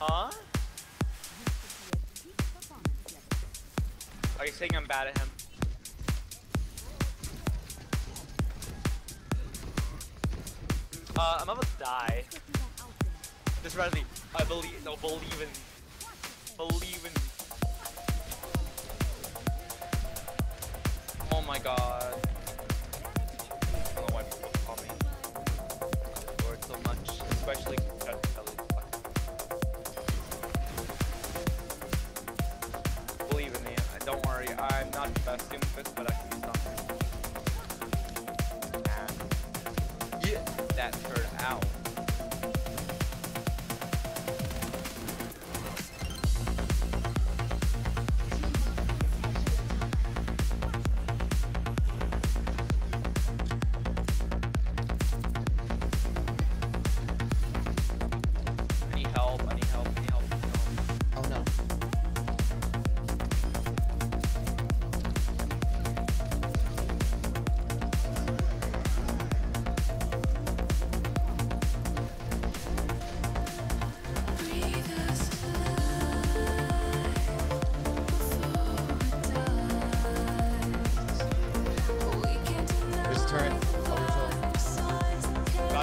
Huh? Are you saying I'm bad at him? Uh, I'm about to die. Just Resident, I believe, no, believe in, believe in. Oh my god. I'm the best but I can. And get that turd out.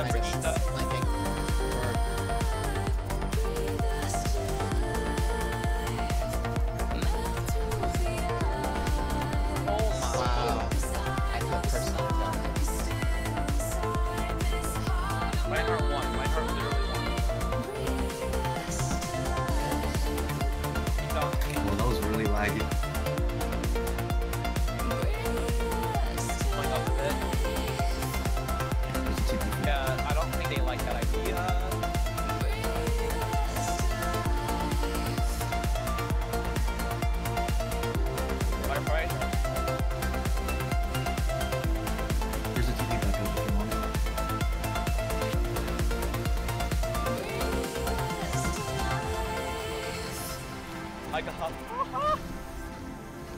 Going. Well, that was really laggy.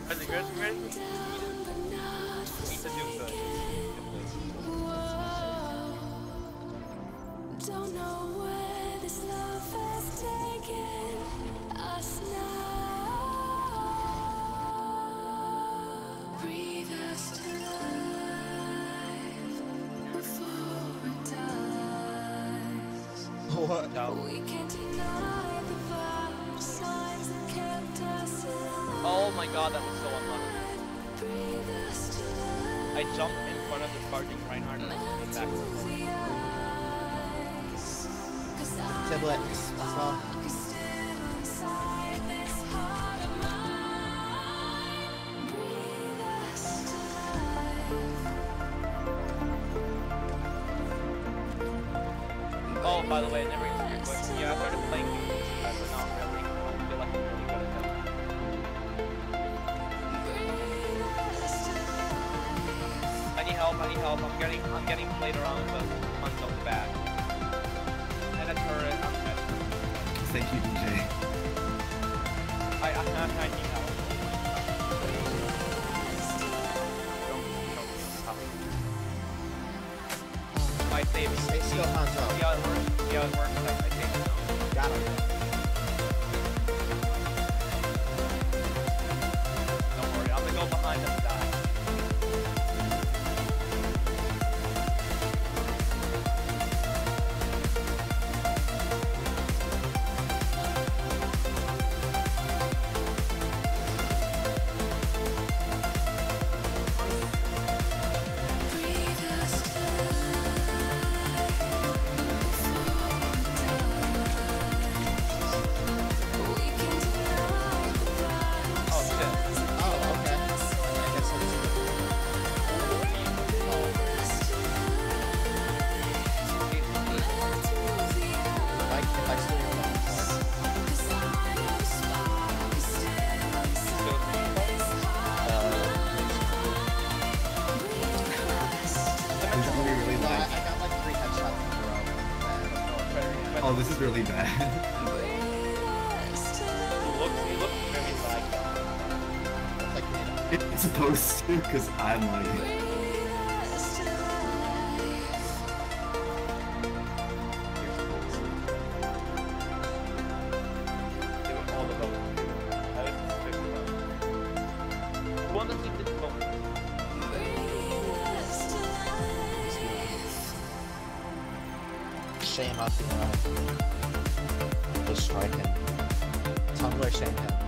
Is it good? Ready? Need to do good. Don't know where this love has taken us now. Breathe us to life before it dies. What? No. We can't deny the vital signs my god, that was so unlucky. I jumped in front of the charging Reinhardt and came back. Tiblet. That's all. Oh, by the way, I never answered your question. Yeah, I started playing help, I need help. I'm getting I'm getting played around but on so bad. And a turret, I'm dead. Thank you, DJ. I, I, I need help. Don't, don't stop. My saving. Stay still, Hanzo. See how it works? See how it works? I, I saved. Got him. Oh, this is really bad. He looks, he looks very like. It's like me. it's supposed to, because I'm like. Doing all the votes. That is the Shame out the uh, the striking. Tumblr shame him.